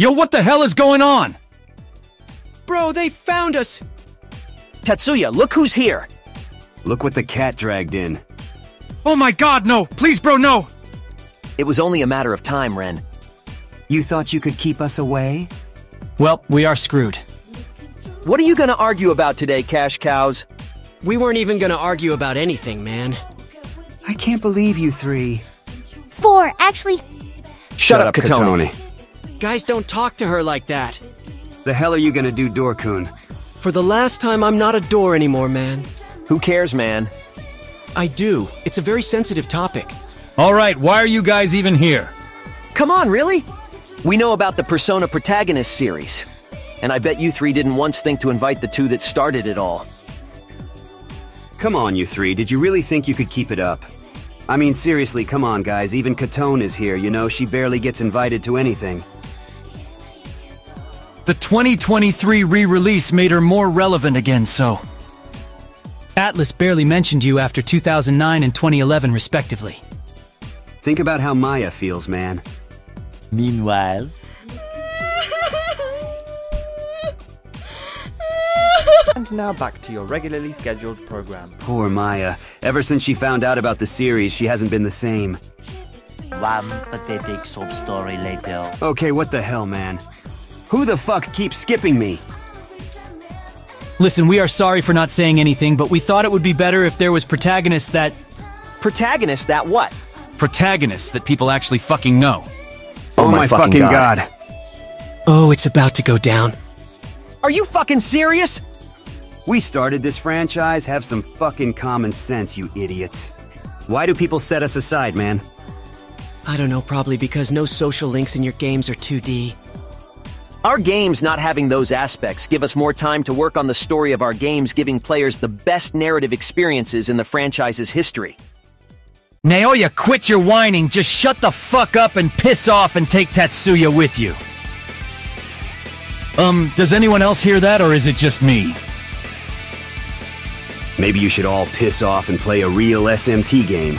Yo, what the hell is going on? Bro, they found us! Tatsuya, look who's here! Look what the cat dragged in. Oh my god, no! Please, bro, no! It was only a matter of time, Ren. You thought you could keep us away? Well, we are screwed. What are you gonna argue about today, Cash Cows? We weren't even gonna argue about anything, man. I can't believe you three. Four, actually. Shut, up, Kotone. Guys, don't talk to her like that. The hell are you gonna do, Door-kun? For the last time, I'm not a door anymore, man. Who cares, man? I do. It's a very sensitive topic. Alright, why are you guys even here? Come on, really? We know about the Persona Protagonist series. And I bet you three didn't once think to invite the two that started it all. Come on, you three. Did you really think you could keep it up? I mean, seriously, come on, guys. Even Kotone is here, you know? She barely gets invited to anything. The 2023 re-release made her more relevant again, so... Atlus barely mentioned you after 2009 and 2011, respectively. Think about how Maya feels, man. Meanwhile, And now back to your regularly scheduled program. Poor Maya. Ever since she found out about the series, she hasn't been the same. one pathetic sob story later. Okay, what the hell, man? Who the fuck keeps skipping me? Listen, we are sorry for not saying anything, but we thought it would be better if there was protagonists that. Protagonists that what? Protagonists that people actually fucking know. Oh, my, fucking god. Oh, it's about to go down. Are you fucking serious? We started this franchise, have some fucking common sense, you idiots. Why do people set us aside, man? I don't know, probably because no social links in your games are 2D. Our games not having those aspects give us more time to work on the story of our games, giving players the best narrative experiences in the franchise's history. Naoya, quit your whining, just shut the fuck up and piss off and take Tatsuya with you. Um, does anyone else hear that, or is it just me? Maybe you should all piss off and play a real SMT game.